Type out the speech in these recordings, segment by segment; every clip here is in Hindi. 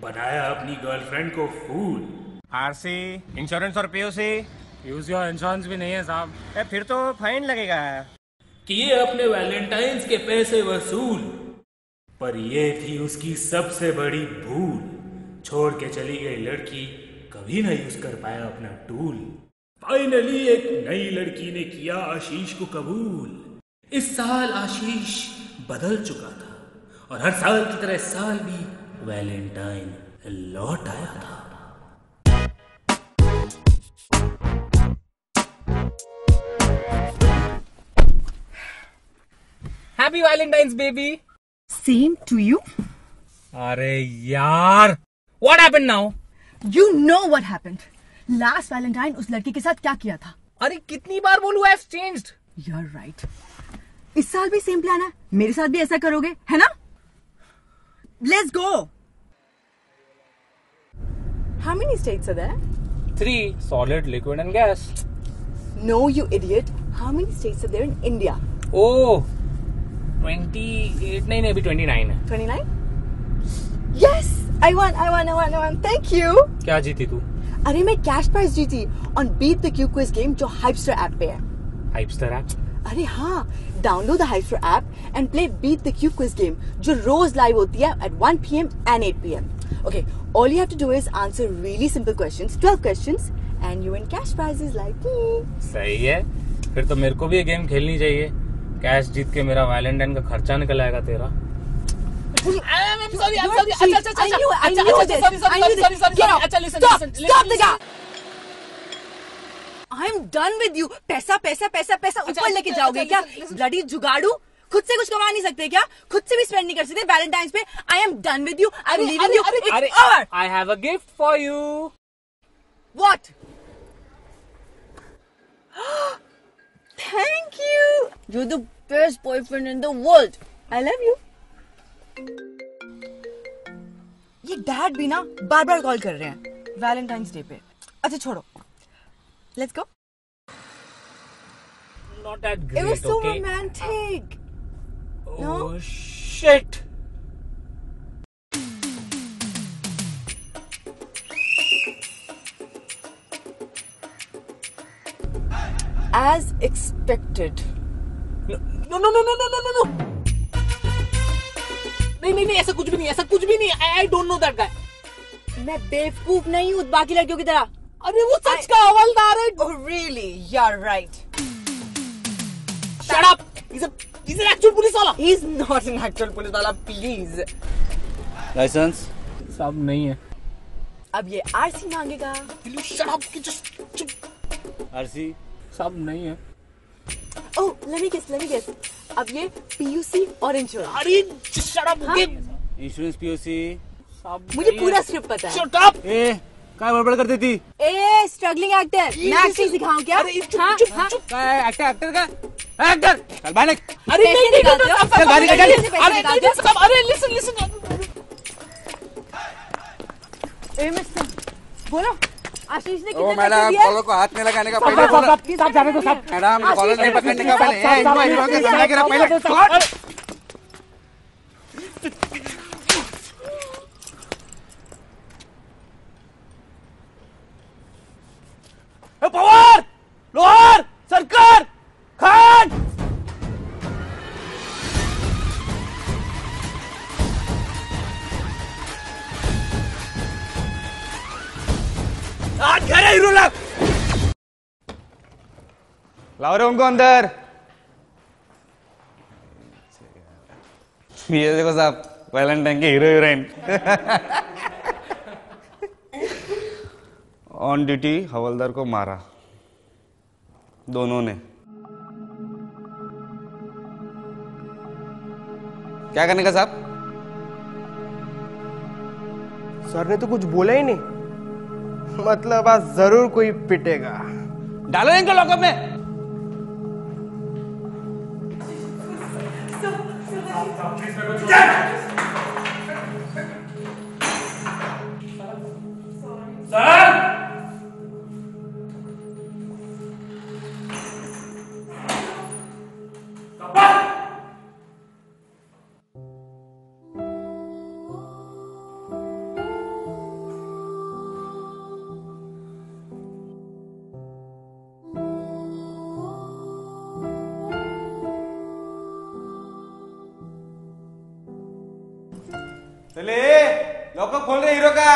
बनाया अपनी गर्लफ्रेंड को फूल आरसी इंश्योरेंस और पीओसी यूज़ योर इंश्योरेंस भी नहीं है साहब। ए, फिर तो फाइन लगेगा। किए अपने वैलेंटाइंस के पैसे वसूल। पर ये थी उसकी सबसे बड़ी भूल। छोड़ के चली गई लड़की कभी ना यूज़ कर पाया अपना टूल फाइनली एक नई लड़की ने किया आशीष को कबूल। इस साल आशीष बदल चुका था। और हर साल की तरह साल भी वैलेंटाइन लौट आया था। Happy Valentine's baby Same to you. अरे यार what happened now You know what happened. Last Valentine उस लड़की के साथ क्या किया था? अरे कितनी बार बोलू I have changed You're right. इस साल भी सेम प्लान है। मेरे साथ भी ऐसा करोगे है ना? Let's go. How many states are there? Three solid liquid and gas No, you idiot. How many states are there in India? Oh 28 नहीं नहीं अभी 29 है 29? Yes! I won, I won, I won, I won. Thank you. क्या जीती तू अरे मैं कैश प्राइज जीती on beat the Q quiz game जो हाइपस्टर ऐप पे है हाइपस्टर ऐप अरे हाँ download the Hypester app and play beat the Q quiz game जो रोज लाइव होती है at 1 PM and 8 PM okay all you have to do is answer really simple questions 12 questions and you win cash prizes like सही है। फिर तो मेरे को भी ये गेम खेलनी चाहिए। कैश जीत के मेरा वैलेंटाइन का खर्चा निकल आएगा तेरा। I'm sorry, I'm sorry. अच्छा, अच्छा, अच्छा, अच्छा, अच्छा. अच्छा, listen, listen, stop the guy. I'm done with you. पैसा पैसा पैसा पैसा अच्छा, ऊपर लेके अच्छा, जाओगे अच्छा, क्या? listen. जुगाड़ू। खुद से कुछ कमा नहीं सकते क्या? खुद से भी स्पेंड नहीं कर सकते वैलेंटाइंस पे। I am done with you I am leaving you I have a gift for you. What thank you you the best boyfriend in the world I love you ये डैड भी ना बार बार कॉल कर रहे हैं वैलेंटाइंस डे पे। अच्छा छोड़ो। Let's go Not that great. It was so okay? romantic. No? Oh no? shit! As expected. No, no, no, no, no, no, no, no. नहीं नहीं नहीं ऐसा कुछ भी नहीं ऐसा कुछ भी नहीं I don't know that guy मैं बेवकूफ़ नहीं हूँ बाकी लड़कियों की तरह अरे वो सच का हवलदार है Oh really? You're right. Shut up is is an actual police वाला He's not an actual police वाला, please. लाइसेंस सब नहीं है अब ये आरसी मांगेगा. शट अप कि जस्ट चुप आरसी सब नहीं है Oh, let me guess, let me guess. अब ये PUC और इंश्योरेंस. अरे शट अप हाँ? ओके इंश्योरेंस पीयूसी सब मुझे पूरा स्क्रिप्ट पता है. शट अप ए काय बड़बड़ करती थी ए स्ट्रगलिंग एक्टर मैं एक्टिंग सिखाऊं क्या? अरे चुप हाँ, चुप हाँ. चुप। काय एक्टर एक्टर का? एक्टर चल बाहर अरे नहीं नहीं हो? सब चल बाहर निकल, चल। अरे नहीं सब अरे लिसन लिसन ए मिस्टर बोलो। आशीष ने ओ कितने मैडम कॉलर को हाथ में लगाने का पहले बोला। सब जाने दो सब। मैडम कॉलर नहीं पकड़ने का पहले। ए, इनको इनको के सामने गिरा पहले। लाओ रे उनको अंदर ये देखो साहब वैलेंटाइन के हीरो हीरोइन ऑन ड्यूटी हवलदार को मारा. दोनों ने. क्या करने का साहब? सर ने तो कुछ बोला ही नहीं. मतलब आज ज़रूर कोई पिटेगा. डालो इनको लॉकअप में. 站住 चले लॉकअप खोल रहे हीरो का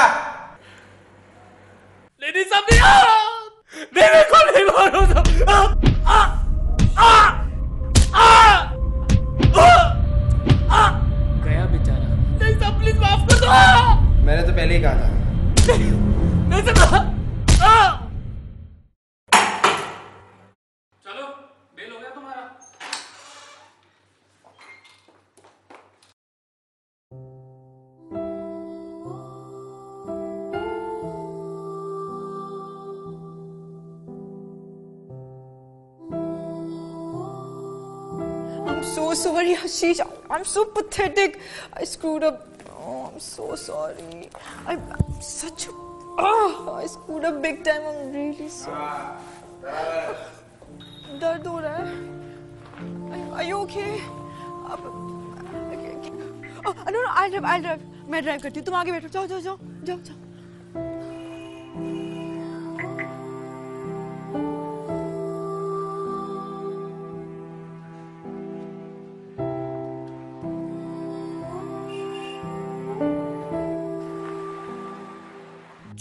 लेडीज़ ऑफ़ द देवी को नहीं मारो तो। आ, आ, आ, आ, आ, आ, गया बेचारा। नहीं साहब प्लीज़ माफ़ कर दो। मैंने तो पहले ही कहा था। नहीं साहब so sorry, Ashish. I'm so pathetic. I screwed up. Oh, I'm so sorry. I'm, I'm such a. Oh, I screwed up big time. I'm really sorry. दर्द हो रहा है Are you okay? अब no no I drive I drive मैं ड्राइव करती हूँ तुम आगे बैठो जाओ जाओ जाओ जाओ जाओ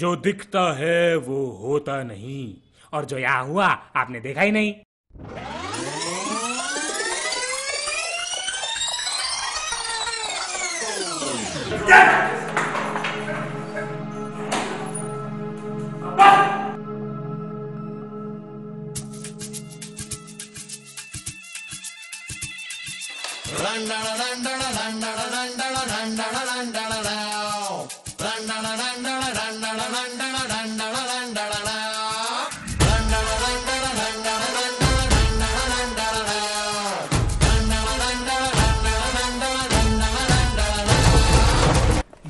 जो दिखता है वो होता नहीं और जो यहाँ हुआ आपने देखा ही नहीं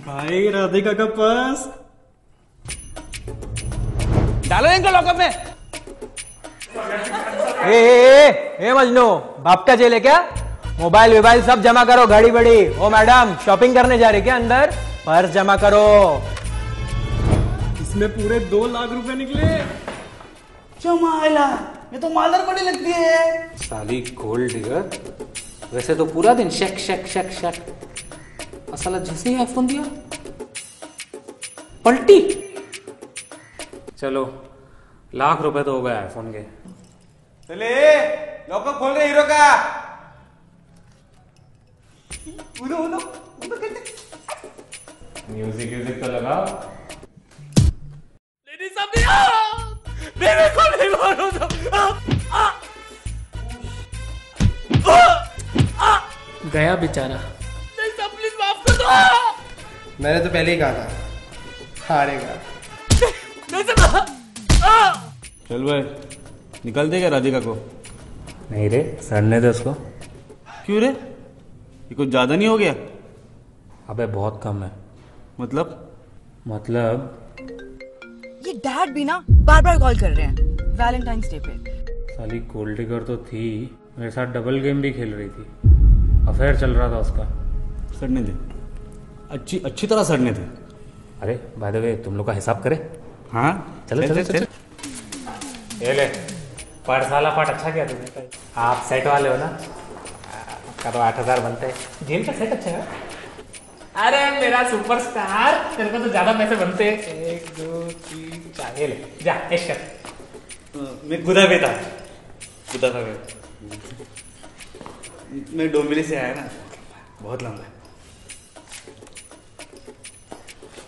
भाई राधिका का पास डालो इनको लॉकअप में। ए, ए, ए, ए मजनू बाप का जेल है क्या? मोबाइल वोबाइल सब जमा करो घड़ी बड़ी ओ मैडम शॉपिंग करने जा रही क्या अंदर? पर्स जमा करो। इसमें पूरे दो लाख रुपए निकले। चमाइला ये तो मालदार बड़ी लगती है। साली गोल्ड डिगर वैसे तो पूरा दिन शक शक शक शक। और साला जैसे ही आईफोन दिया। पलटी। चलो लाख रुपए तो हो गए आईफोन के। चले लॉकअप खोल रहे हीरो का। उधर करते म्यूज़िक म्यूज़िक तो लगाओ लेडीज़ ऑफ़ द देवी को नहीं मारो तो गया बेचारा। प्लीज़ माफ़ कर दो। मैंने तो पहले ही कहा था। हारेगा। साहब आ, चल भाई निकल देगा राधिका को। नहीं रे सड़ने दे उसको। क्यों रे? ये कुछ ज़्यादा नहीं हो गया? अबे बहुत कम है। मतलब? मतलब? ये डैड भी ना बार बार कॉल कर रहे हैं वैलेंटाइंस डे पे। साली गोल्ड डिगर तो थी मेरे साथ डबल गेम भी खेल रही थी। अफेयर चल रहा था उसका। सड़ने दे। अच्छी अच्छी तरह सड़ने दे। अरे बाय द वे तुम लोग का हिसाब करें। हाँ। चलो चलो चलो ये ले पर साला पाठ अच्छा किया तुमने। आप सेट वाले हो ना? आपका तो आठ हज़ार बनते हैं। जेल का सेट अच्छा है। अरे मेरा सुपरस्टार तेरे को तो ज़्यादा पैसे बनते हैं. एक दो तीन चार. ये ले जा ऐश कर. मैं खुदा भी था. खुदा था मैं. मैं डोंबिवली से आया ना. बहुत लंबा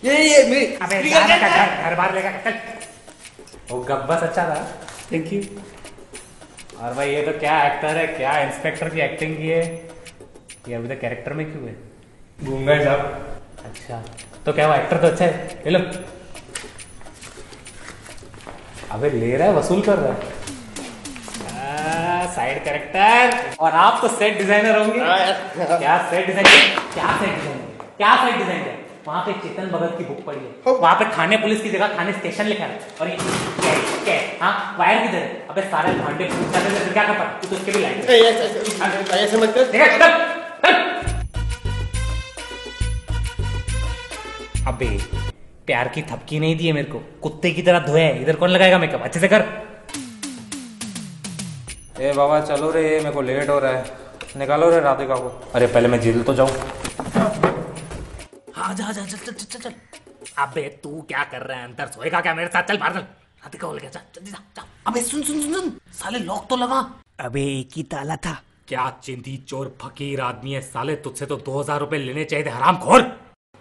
ये ये मेरी अबे घर घर बार लेगा चल. वो गब्बस अच्छा था. थैंक यू और भाई ये तो क्या एक्टर है? क्या इंस्पेक्टर की एक्टिंग की है? ये अभी तक कैरेक्टर में क्यों है? गूँगा साहब अच्छा। तो क्या वो एक्टर तो अच्छा है? ले लो। अबे ले रहा है वसूल कर रहा है। साइड कैरेक्टर और आप तो सेट डिज़ाइनर होंगे। क्या सेट डिज़ाइन क्या सेट डिज़ाइन क्या सेट डिज़ाइन है? वहाँ पे चेतन भगत की बुक पड़ी है। वहाँ पे थाने पुलिस की जगह थाने स्टेशन लिखा है। और ये क्या है? क्या हाँ? वायर किधर है? अबे सारे हैं, क्या करता तू तो उसके भी लाइन ऐसे मत कर। देखा। अबे प्यार की थपकी नहीं दी है मेरे को। कुत्ते की तरह धोया है। इधर कौन लगाएगा मेकअप अच्छे से कर। ए बाबा चलो रे मेरे को लेट हो रहा है। निकालो रे राधिका को। अरे पहले मैं जेल तो जाऊँ। आजा आजा चल चल चल चल अबे तू क्या कर रहा है? अंदर सोएगा क्या मेरे साथ? चल बाहर चल। राधिका बोल गया चल जल्दी जा जा। अबे सुन सुन सुन सुन। साले लॉक तो लगा। अबे एक ही ताला था। क्या चिंती चोर फकीर आदमी है। साले तुझसे तो दो हज़ार रुपए लेने चाहिए थे। हराम खोर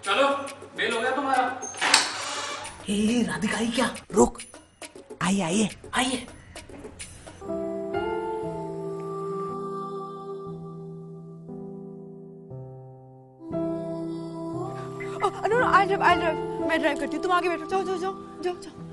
चलो बेल हो गया तुम्हारा ए, राधिका आई क्या? रुक। आइए आइए। आइए। आई ड्राइव आई ड्राइव मैं ड्राइव करती हूँ। तुम आगे बैठो। जाओ जाओ जाओ। जाओ जाओ।